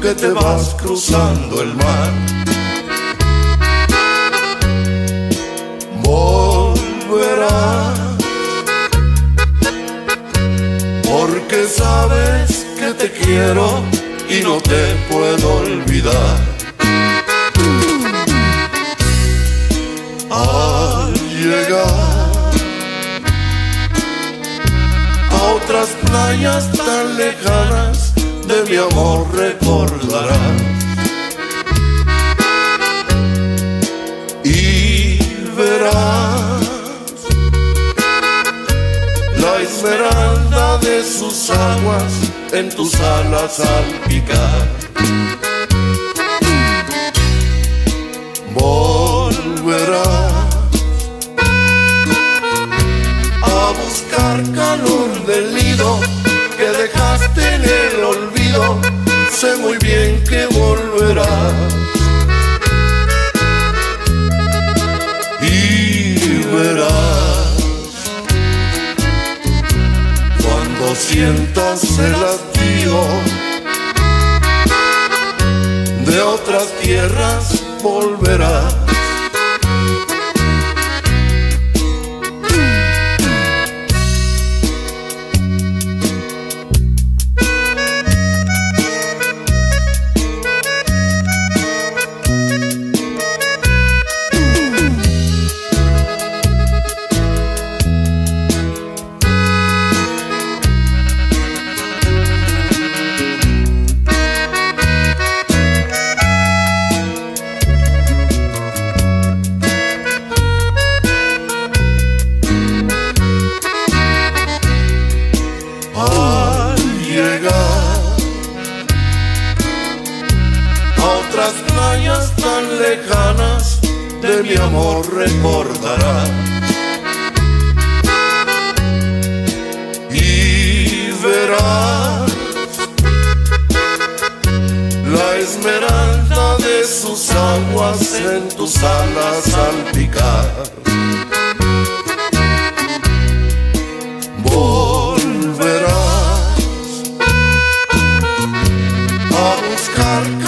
que te vas cruzando el mar. Volverás, porque sabes que te quiero y no te puedo olvidar. Al llegar a otras playas tan lejanas, de mi amor recordarás. Y verás la esmeralda de sus aguas en tus alas al. Volverás a buscar calor del nido sientas el latido de otras tierras volverás. Al llegar a otras playas tan lejanas, de mi amor recordarás. Y verás la esmeralda de sus aguas en tus alas al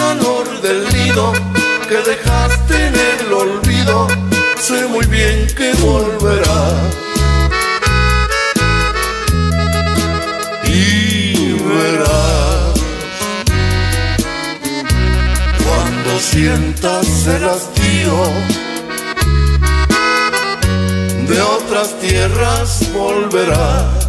calor del nido que dejaste en el olvido. Sé muy bien que volverás. Y verás cuando sientas el hastío de otras tierras volverás.